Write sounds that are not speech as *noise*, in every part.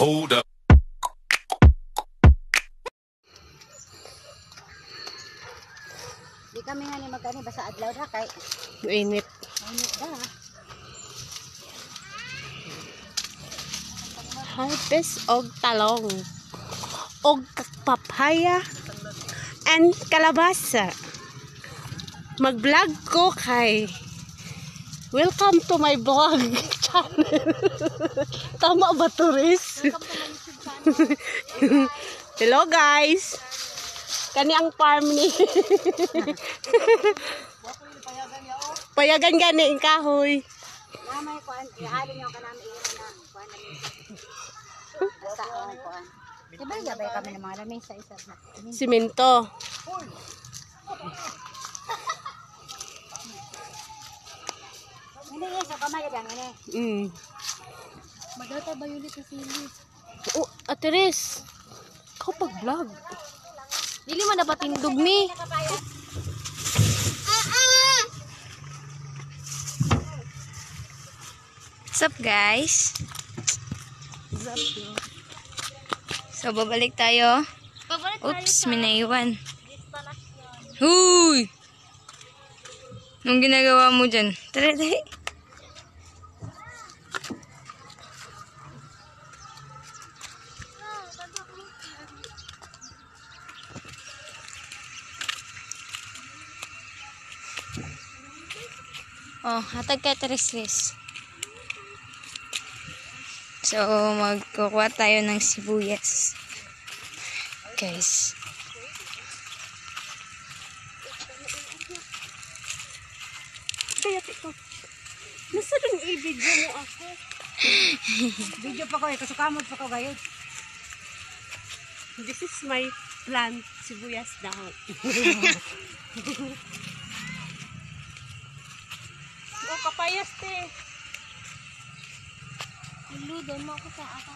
Hold up. Di kami nga ni magkani basta adlaw na kay Init. mainit da. Harvest og talong. Og papaya. And kalabasa. Mag-vlog ko kay Welcome to my vlog *laughs* channel. Tama ba, Turis? *laughs* Hello, guys. Kani ang farm ni. *laughs* Payagan gani ang kahoy. Namay kuan ihali niyo kanami iyo na kuan Basta ang kuan. Di ba gabay kami ng mga lamay sa isa. Simento. Hindi sa kamay lang ini. Mm. Magdata ba yun sa sili? Oh, Ate Riz. Ikaw pag-vlog. Dili man dapat tindog ni. What's up guys? So babalik tayo. Oops, may naiwan. Huy! Anong ginagawa mo dyan? Tara, tara. Oh, hatag ka Teres Riz. So, magkukuha tayo ng sibuyas. Guys. Kaya ito. Nasa dun i-video mo ako? *laughs* Video pa ko eh, kasukamot pa ko gayud. This is my plant, sibuyas dahon. *laughs* kapayas te. Ludo mo ako sa ako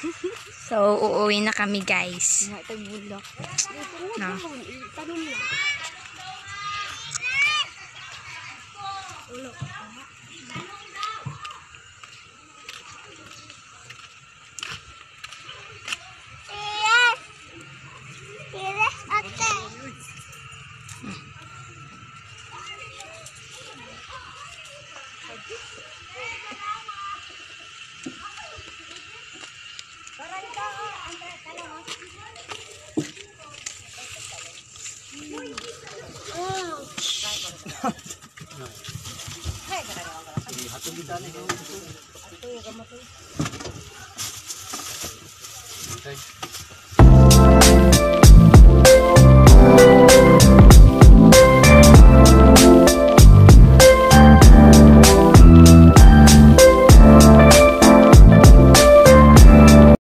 *laughs* so, uuwi na kami guys. No. Ulo. Ato yung gamot. Eh. Okay.